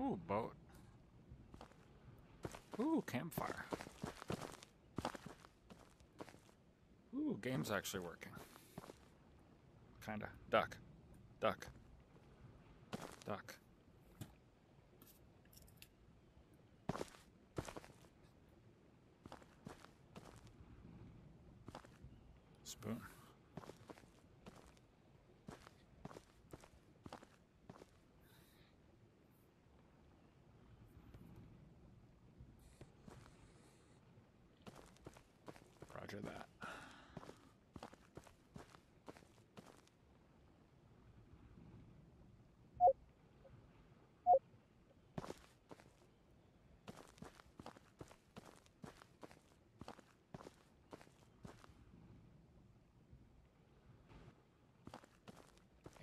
Ooh, boat. Ooh, campfire. Ooh, game's actually working. Kinda. Duck. Duck. Duck.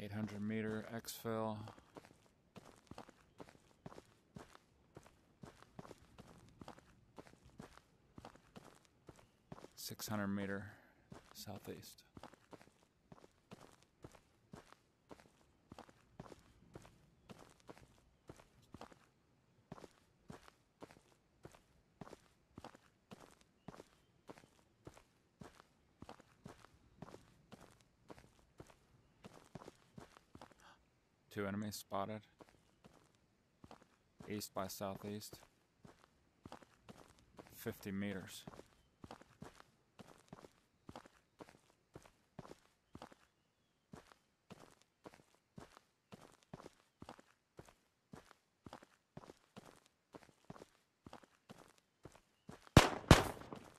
800 meter exfil. Six hundred meter southeast. Enemies spotted. East by southeast. 50 meters.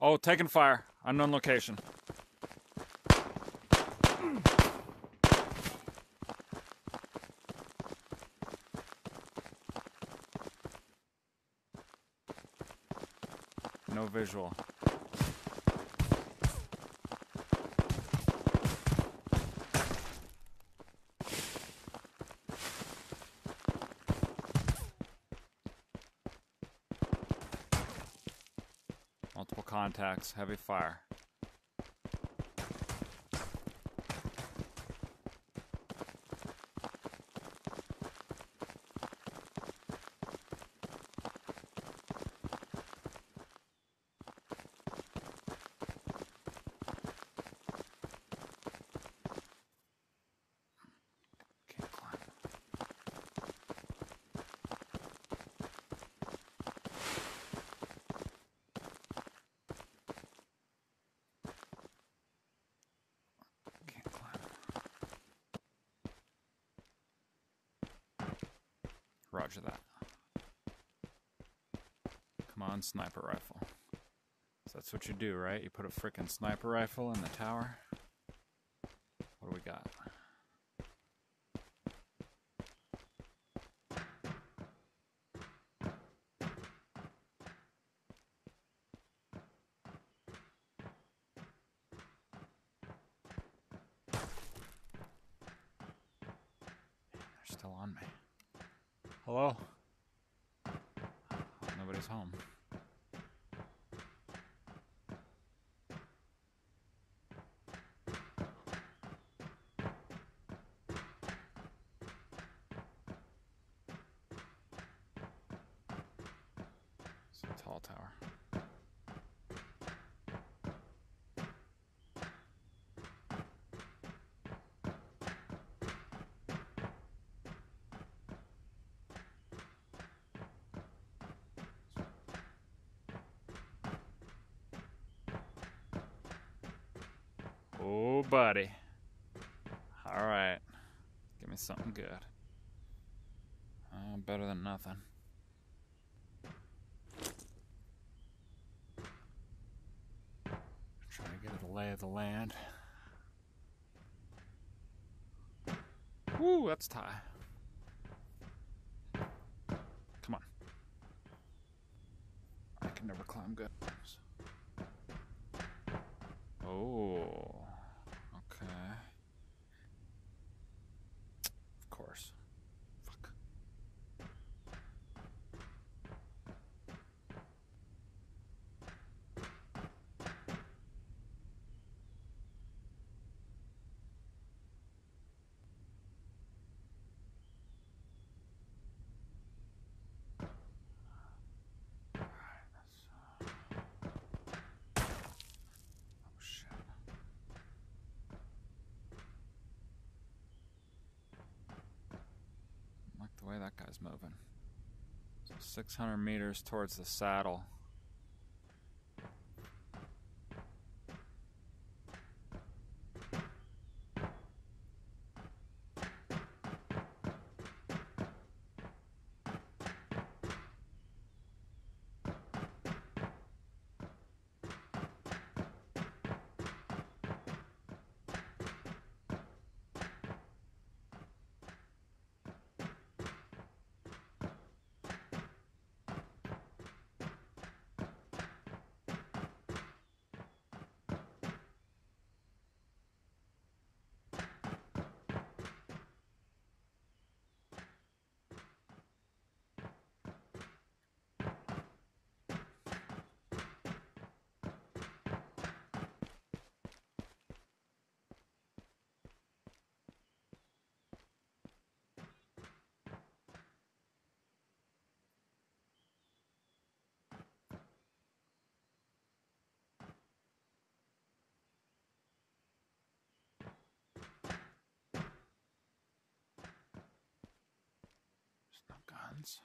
Oh, taking fire. Unknown location. No visual. Multiple contacts, heavy fire. On, sniper rifle. So that's what you do, right? You put a frickin' sniper rifle in the tower. What do we got? They're still on me. Hello? Nobody's home. It's a tall tower. Oh, buddy. All right. Give me something good. Uh, better than nothing. Trying to get a lay of the land. Woo, that's tie. Come on. I can never climb good. Oh, okay. Of course. Fuck. Guy's moving. So 600 meters towards the saddle. There's no guns.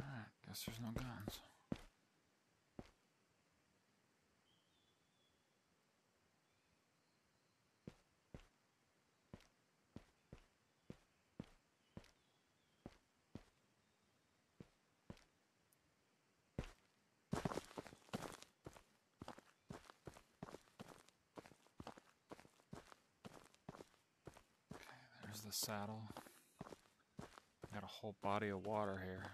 Alright, guess there's no guns. Okay, there's the saddle. Got a whole body of water here.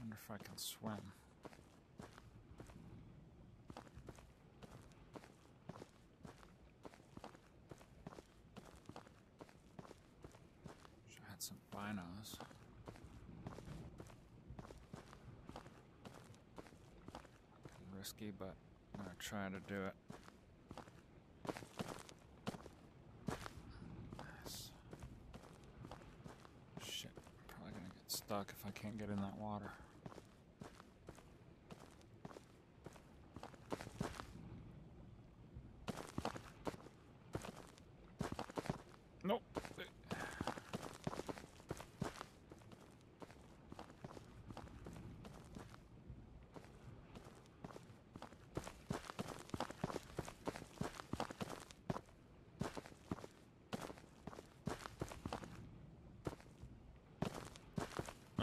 Wonder if I can swim. Wish I had some binos. Risky, but I'm gonna try to do it. Shit, probably gonna get stuck if I can't get in that water.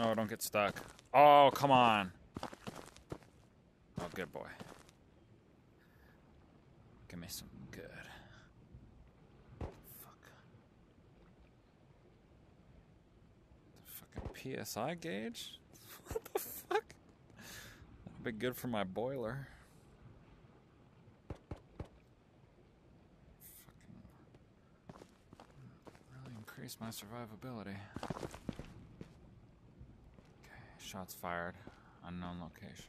Oh, don't get stuck. Oh, come on. Oh, good boy. Give me some good. Fuck. The fucking PSI gauge? What the fuck? That'd be good for my boiler. Fucking really increase my survivability. Shots fired. Unknown location.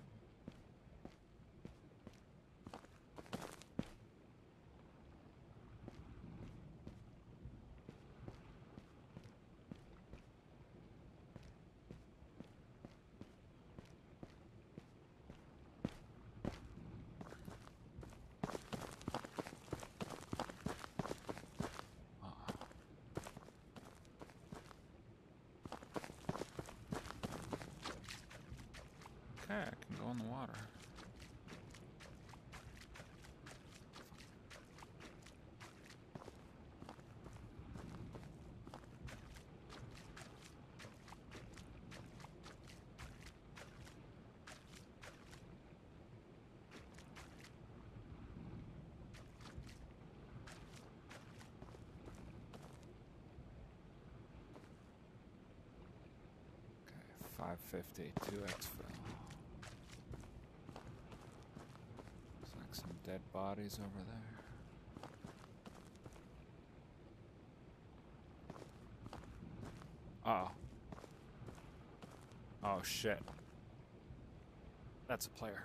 Uh-oh. Okay, I can go in the water. 550, 2 exfil. Looks like some dead bodies over there. Uh oh. Oh shit. That's a player.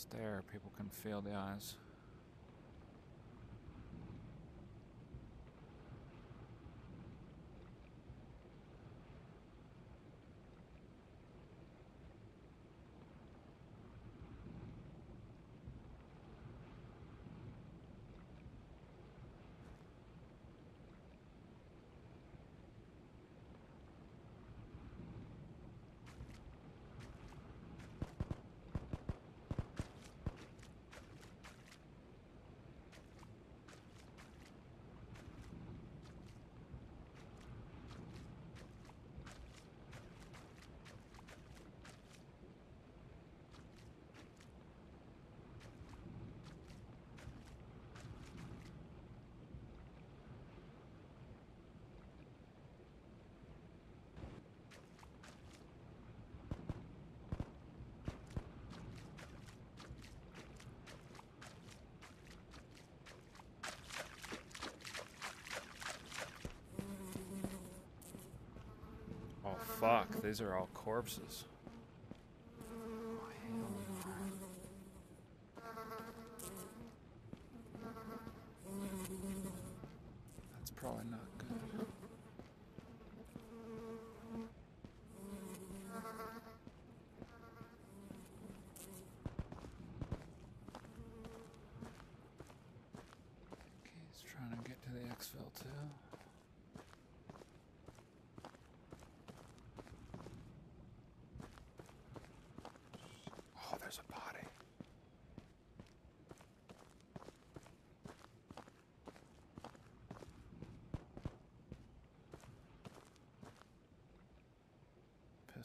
Stare, people can feel the eyes. Fuck, these are all corpses. That's probably not good. Okay, he's trying to get to the exfil too. Oh, there's a body.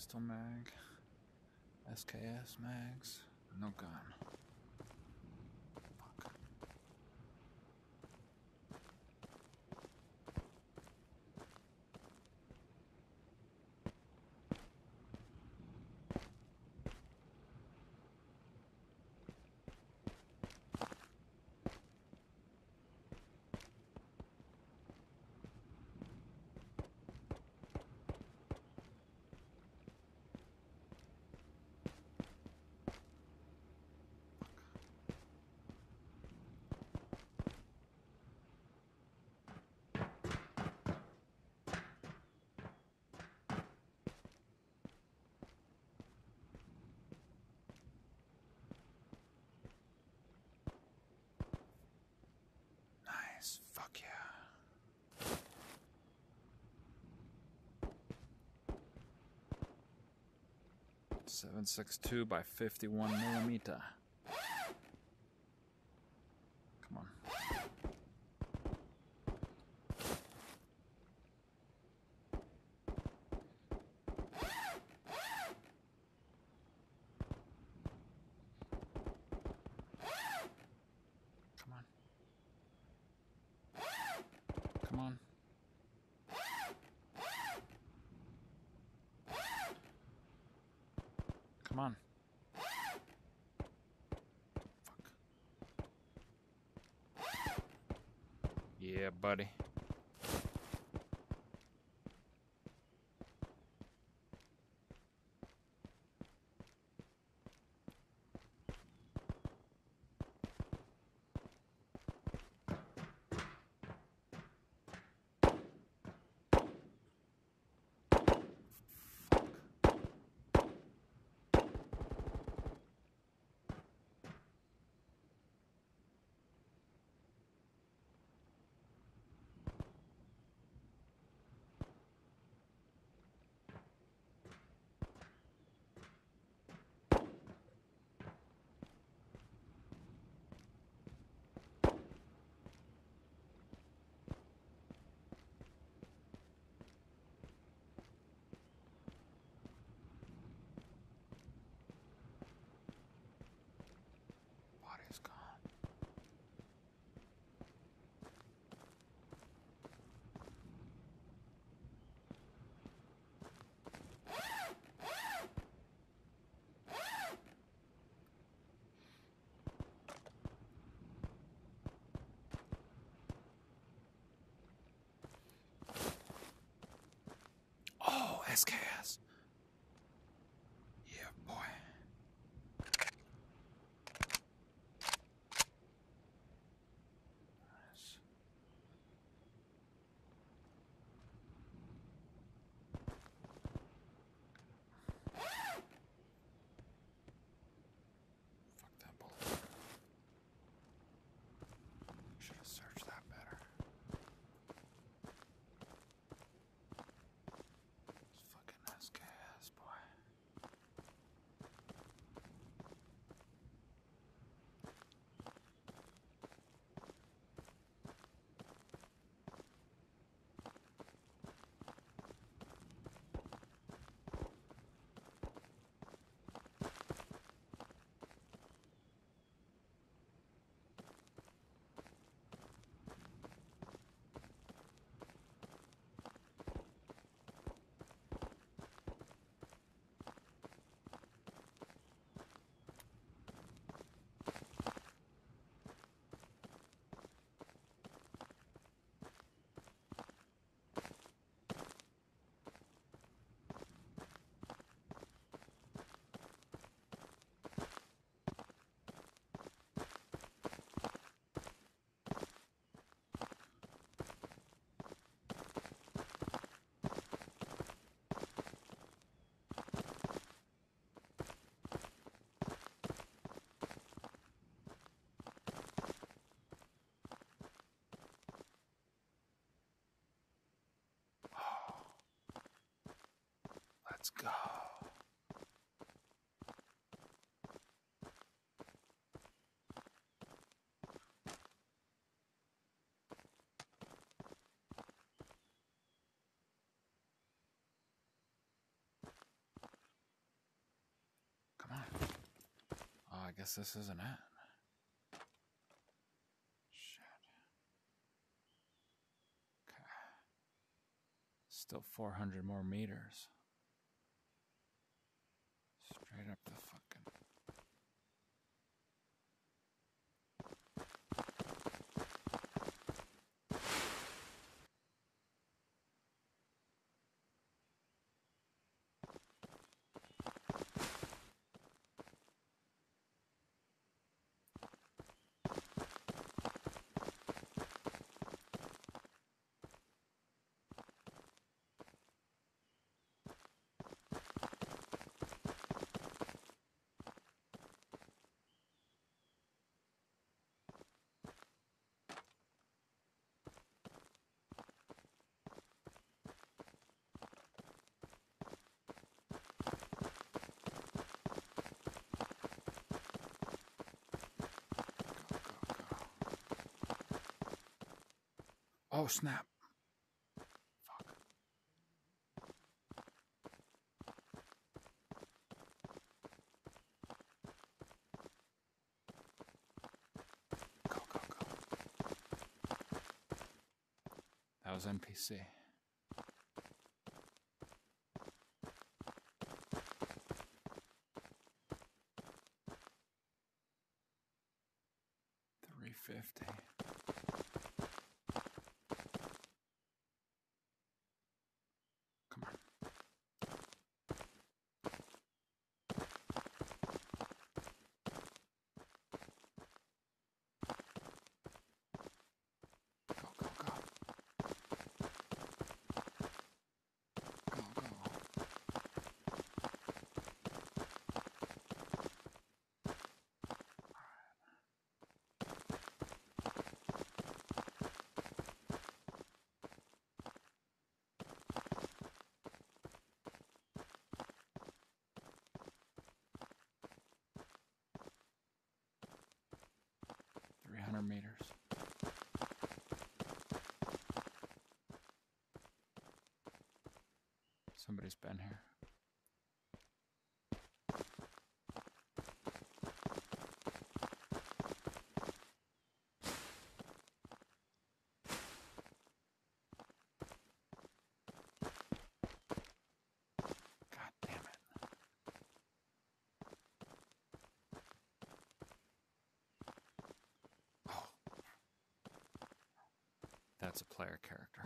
Pistol mag. SKS mags. No gun. Fuck. Nice. Fuck yeah. Seven six two by fifty one millimeter. Come on. Come on. Come on. Come on. Fuck. Yeah, buddy. SKS. Yeah, boy. Nice. Fuck that bullet. Should have searched that better. It's fucking SKS, boy. Let's go. Come on. Oh, I guess this isn't it. Still 400 more meters. Straight up the fucking. Oh, snap. Fuck. Go, go, go. That was NPC. Three fifty. Come on. Go, go, go. Go, go. Three hundred meters. Somebody's been here. That's a player character.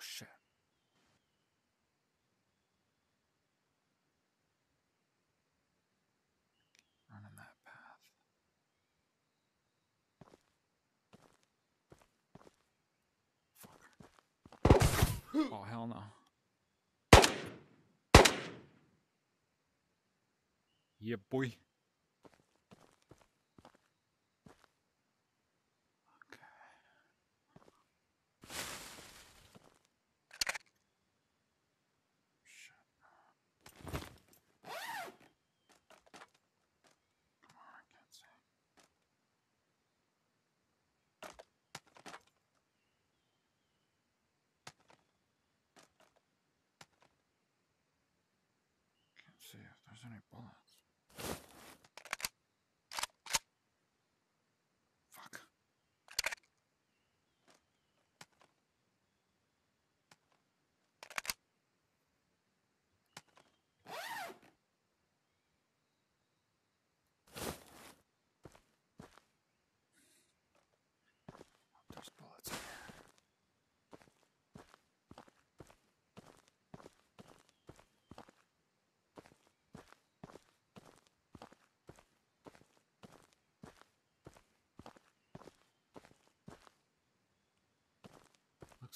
shit. Running that path. Fuck. oh, hell no. Yeah, boy.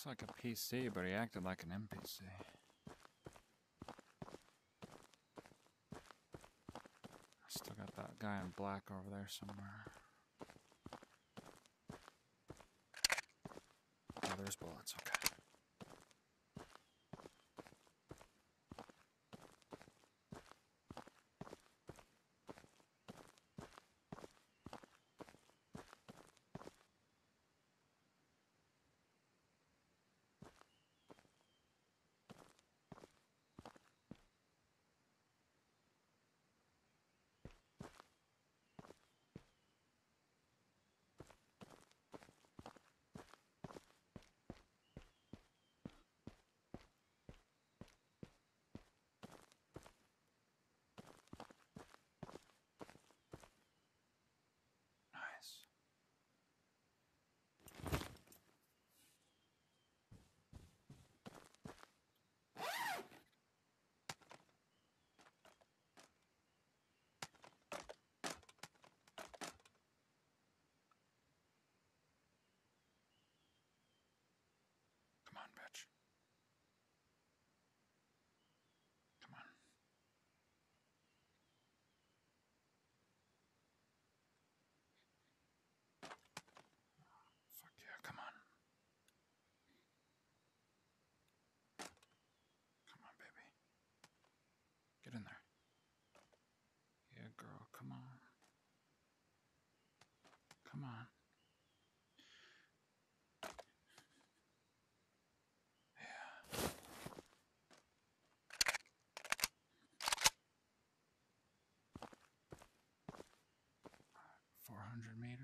Like a PC, but he acted like an NPC. Still got that guy in black over there somewhere. Oh, there's bullets. Okay. Nice. Come on, bitch. Come on. Fuck yeah, come on. Come on, baby. Get in there. Yeah, girl, come on. Come on. Yeah. Four hundred meters.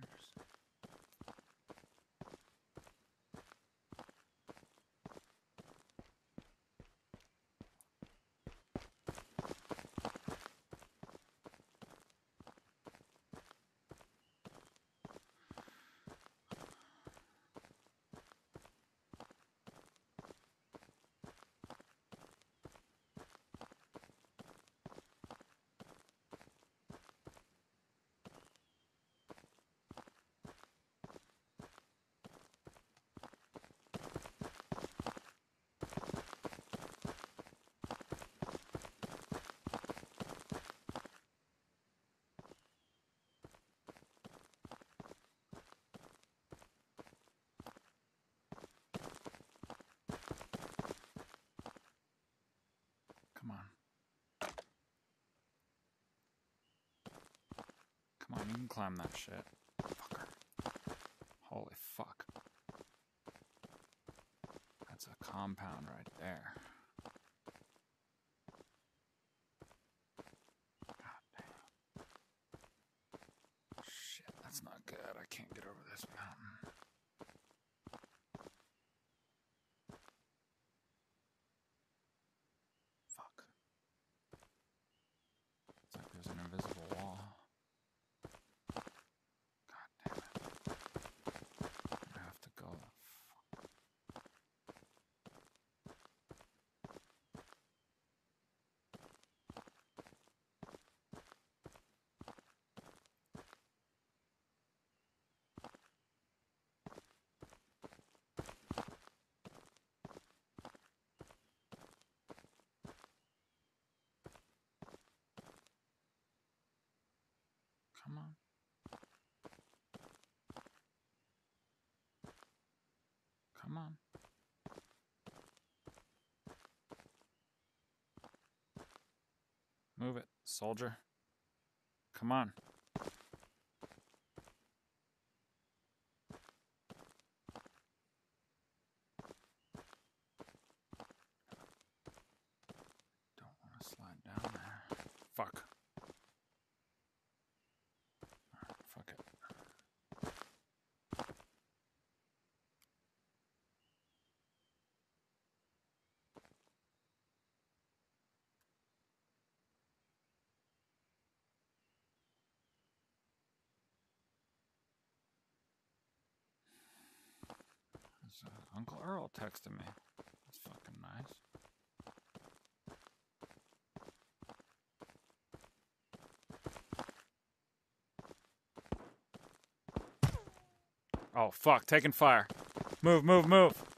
Come on. Come on, you can climb that shit. Fucker. Holy fuck. That's a compound right there. God damn. Shit, that's not good. I can't get over this mountain. Fuck. It's like there's an invisible wall. God damn it. I have to go. Fuck. Come on. Move it, soldier. Come on. Don't want to slide down there. Fuck. Alright, fuck it. There's, uh, Uncle Earl texted me. That's fucking nice. Oh, fuck. Taking fire. Move, move, move.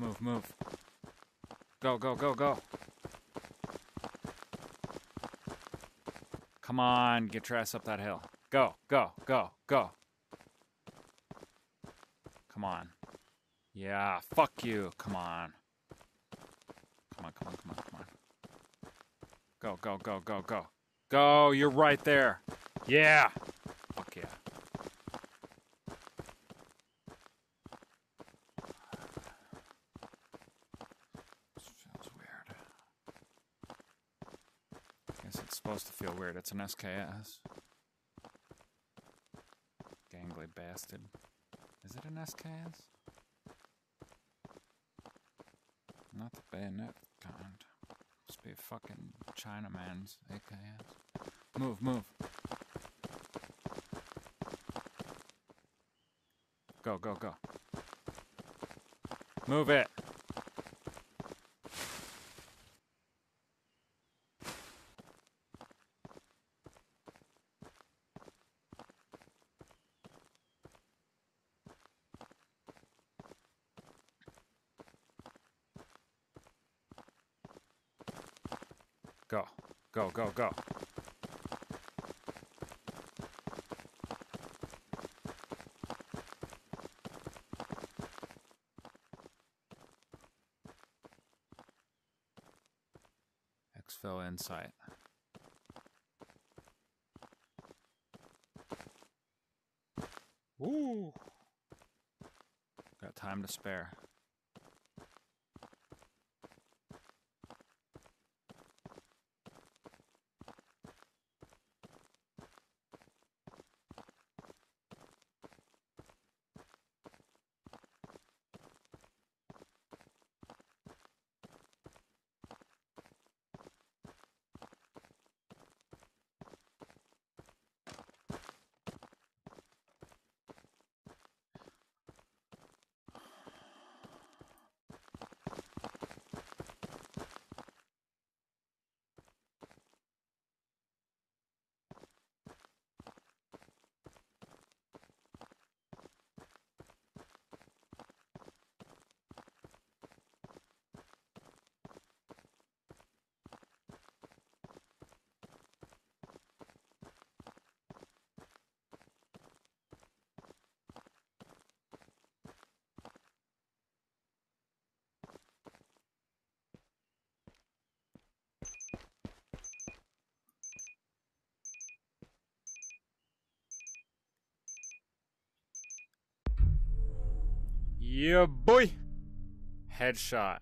Move, move. Go, go, go, go. Come on, get your ass up that hill. Go, go, go, go. Come on. Yeah, fuck you. Come on. Come on, come on, come on, come on. Go, go, go, go, go. Go, you're right there. Yeah. Fuck yeah. This feels weird. Guess it's supposed to feel weird. It's an SKS. Gangly bastard. Is it an SKS? Not the bayonet kind. Must be a fucking Chinaman's AKS. Move, move. Go, go, go. Move it. Go, go, go, go. Exfil Insight. Woo! Got time to spare. Yeah, boy. Headshot.